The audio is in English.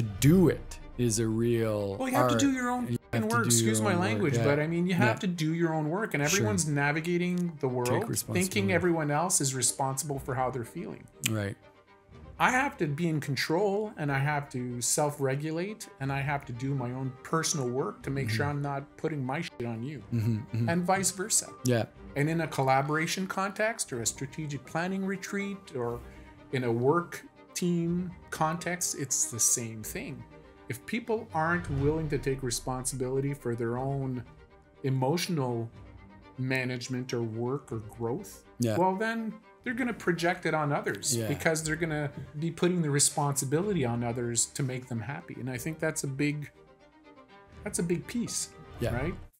to do it is a real. Well, you have to do your own you work. Excuse my language, yeah. but I mean, you have Yeah. to do your own work, and everyone's navigating the world, thinking everyone else is responsible for how they're feeling. Right. I have to be in control, and I have to self-regulate, and I have to do my own personal work to make Mm-hmm. sure I'm not putting my shit on you, and vice versa. Yeah. And in a collaboration context, or a strategic planning retreat, or in a work team context, it's the same thing. If people aren't willing to take responsibility for their own emotional management or work or growth, Yeah. well, then they're going to project it on others Yeah. because they're going to be putting the responsibility on others to make them happy. And I think that's a big, that's a big piece, Yeah. right?